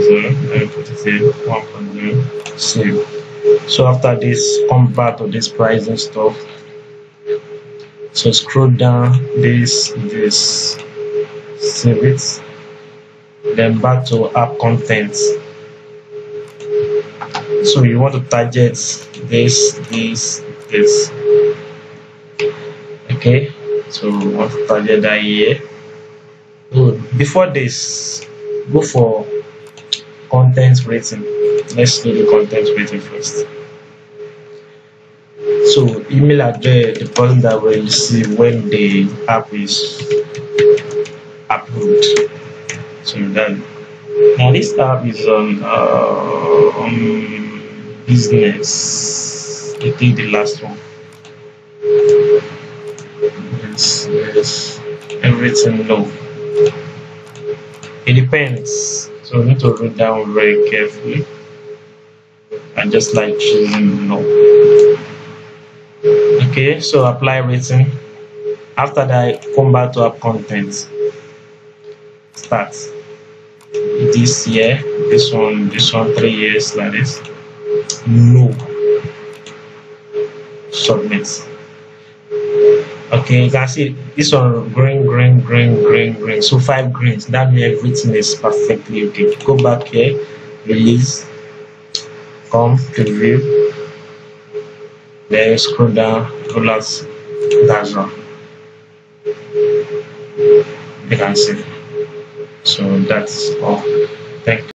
1.0 let me put it here 1.0 save so after this come back to this pricing stuff so scroll down this this save it. Then back to app contents. So you want to target this this this. Okay so we want to target that here. Before this go for content rating let's do the content rating first. So email address the person that will receive when the app is approved. So then now this app is on uh, on business. I think the last one. Yes yes everything no it depends so we need to read down very carefully and just like choosing no okay so apply rating after that come back to app content. Start. This year this one this one three years like this. No. Submit okay you can see this one green green green green green. So five greens. That means everything is perfectly okay. Go back here release come preview then scroll down roll out that's one you can see. So that's all. Thank you